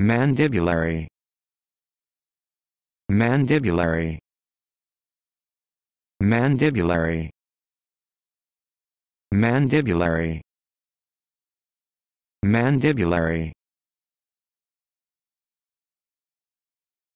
mandibulary. Mandibulary. Mandibulary. Mandibulary. Mandibulary.